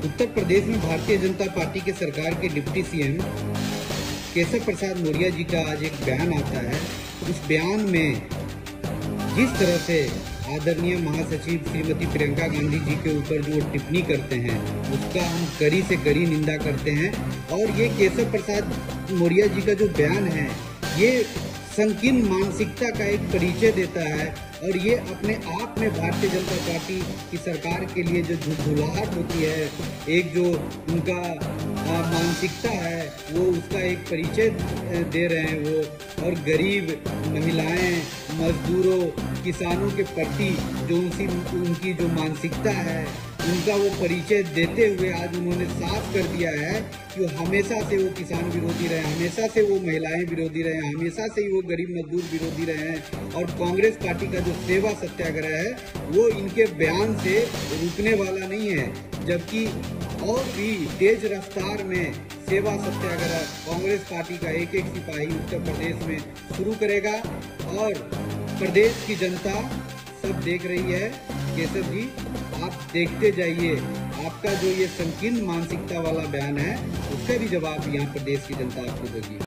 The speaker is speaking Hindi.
उत्तर प्रदेश में भारतीय जनता पार्टी के सरकार के डिप्टी सीएम केशव प्रसाद मौर्य जी का आज एक बयान आता है। उस बयान में जिस तरह से आदरणीय महासचिव श्रीमती प्रियंका गांधी जी के ऊपर जो टिप्पणी करते हैं, उसका हम कड़ी से कड़ी निंदा करते हैं। और ये केशव प्रसाद मौर्य जी का जो बयान है, ये संकीर्ण मानसिकता का एक परिचय देता है और ये अपने आप में भारतीय जनता पार्टी की सरकार के लिए जो झुझुलाहट होती है, एक जो उनका मानसिकता है, वो उसका एक परिचय दे रहे हैं वो। और गरीब महिलाएँ, मजदूरों, किसानों के प्रति जो उनकी उनकी जो मानसिकता है उनका वो परिचय देते हुए आज उन्होंने साफ़ कर दिया है कि वो हमेशा से वो किसान विरोधी रहे हमेशा से वो महिलाएँ विरोधी रहे हमेशा से ही वो गरीब मजदूर विरोधी रहे हैं और कांग्रेस पार्टी का जो सेवा सत्याग्रह है, वो इनके बयान से रुकने वाला नहीं है, जबकि और भी तेज रफ्तार में सेवा सत्याग्रह कांग्रेस पार्टी का एक एक सिपाही उत्तर प्रदेश में शुरू करेगा और प्रदेश की जनता सब देख रही है। केशव जी, आप देखते जाइए। आपका जो ये संकीर्ण मानसिकता वाला बयान है, उसका भी जवाब यहाँ प्रदेश की जनता आपको देगी